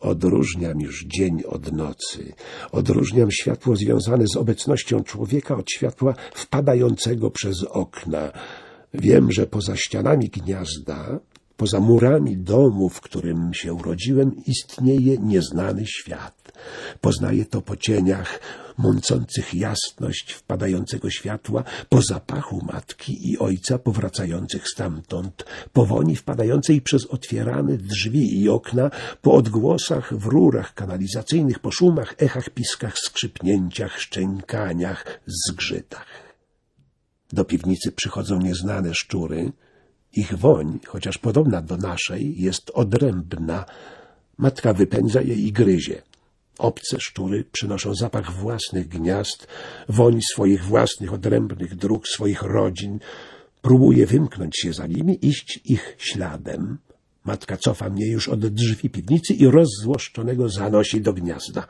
Odróżniam już dzień od nocy. Odróżniam światło związane z obecnością człowieka od światła wpadającego przez okna. Wiem, że poza ścianami gniazda, poza murami domu, w którym się urodziłem, istnieje nieznany świat. Poznaję to po cieniach mącących jasność wpadającego światła, po zapachu matki i ojca powracających stamtąd, po woni wpadającej przez otwierane drzwi i okna, po odgłosach w rurach kanalizacyjnych, po szumach, echach, piskach, skrzypnięciach, szczękaniach, zgrzytach. Do piwnicy przychodzą nieznane szczury. Ich woń, chociaż podobna do naszej, jest odrębna. Matka wypędza je i gryzie. Obce szczury przynoszą zapach własnych gniazd, woń swoich własnych odrębnych dróg, swoich rodzin. Próbuje wymknąć się za nimi, iść ich śladem. Matka cofa mnie już od drzwi piwnicy i rozzłoszczonego zanosi do gniazda.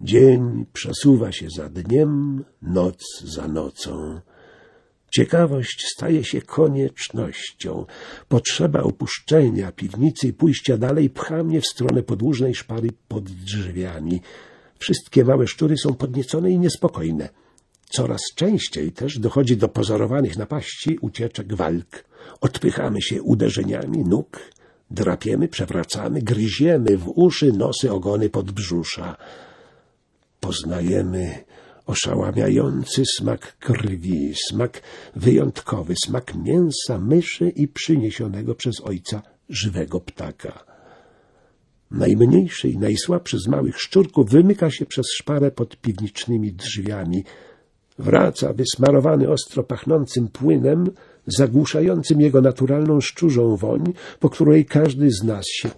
Dzień przesuwa się za dniem, noc za nocą. Ciekawość staje się koniecznością. Potrzeba opuszczenia piwnicy i pójścia dalej pcha mnie w stronę podłużnej szpary pod drzwiami. Wszystkie małe szczury są podniecone i niespokojne. Coraz częściej też dochodzi do pozorowanych napaści, ucieczek, walk. Odpychamy się uderzeniami nóg, drapiemy, przewracamy, gryziemy w uszy, nosy, ogony, podbrzusza. Poznajemy oszałamiający smak krwi, smak wyjątkowy, smak mięsa, myszy i przyniesionego przez ojca żywego ptaka. Najmniejszy i najsłabszy z małych szczurków wymyka się przez szparę pod piwnicznymi drzwiami. Wraca wysmarowany ostro pachnącym płynem, zagłuszającym jego naturalną szczurzą woń, po której każdy z nas się